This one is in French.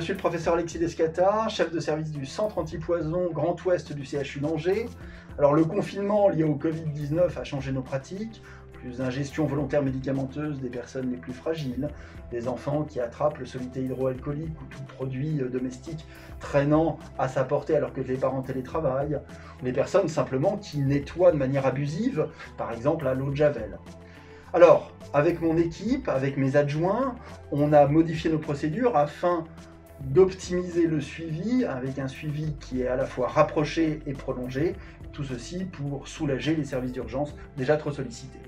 suis le professeur Alexis Descata, chef de service du centre antipoison Grand Ouest du CHU d'Angers. Alors le confinement lié au Covid-19 a changé nos pratiques, plus d'ingestion volontaire médicamenteuse des personnes les plus fragiles, des enfants qui attrapent le solité hydroalcoolique ou tout produit euh, domestique traînant à sa portée alors que les parents télétravaillent, des personnes simplement qui nettoient de manière abusive, par exemple à l'eau de Javel. Alors, avec mon équipe, avec mes adjoints, on a modifié nos procédures afin d'optimiser le suivi avec un suivi qui est à la fois rapproché et prolongé, tout ceci pour soulager les services d'urgence déjà trop sollicités.